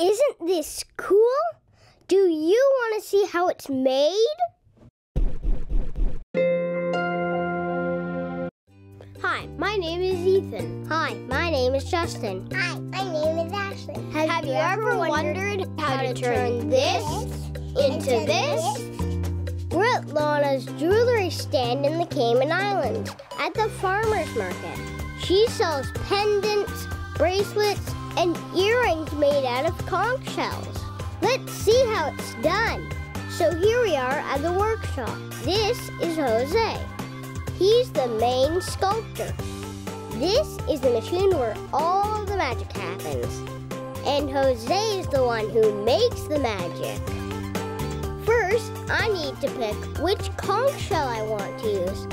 Isn't this cool? Do you want to see how it's made? Hi, my name is Ethan. Hi, my name is Justin. Hi, my name is Ashley. Have, Have you, you ever wondered how to turn this into this? We're at Launa's jewelry stand in the Cayman Islands at the farmer's market. She sells pendants, bracelets, and earrings made out of conch shells. Let's see how it's done. So here we are at the workshop. This is Jose. He's the main sculptor. This is the machine where all the magic happens. And Jose is the one who makes the magic. First, I need to pick which conch shell I want to use.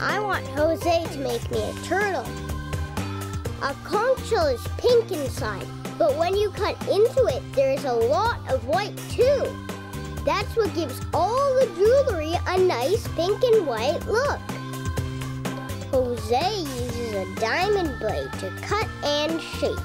I want Jose to make me a turtle. A conch shell is pink inside, but when you cut into it, there is a lot of white too. That's what gives all the jewelry a nice pink and white look. Jose uses a diamond blade to cut and shape.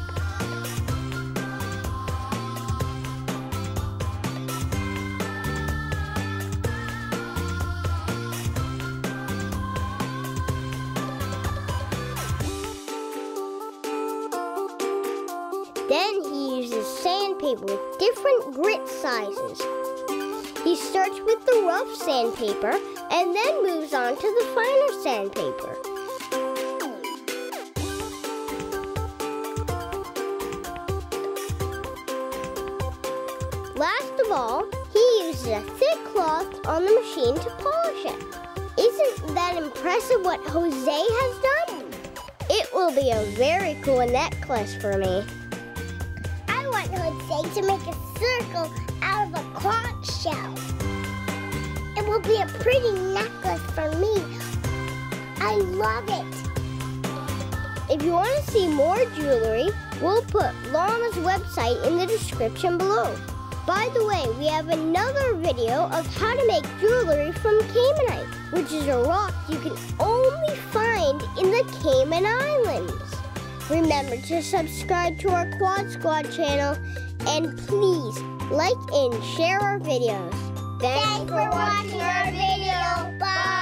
Then he uses sandpaper with different grit sizes. He starts with the rough sandpaper and then moves on to the finer sandpaper. Last of all, he uses a thick cloth on the machine to polish it. Isn't that impressive what Jose has done? It will be a very cool necklace for me. Want Jose to make a circle out of a conch shell. It will be a pretty necklace for me. I love it. If you want to see more jewelry, we'll put Launa's website in the description below. By the way, we have another video of how to make jewelry from Caymanite, which is a rock you can only find in the Cayman Islands. Remember to subscribe to our Quad Squad channel and please like and share our videos. Thanks, Thanks for watching our video. Bye.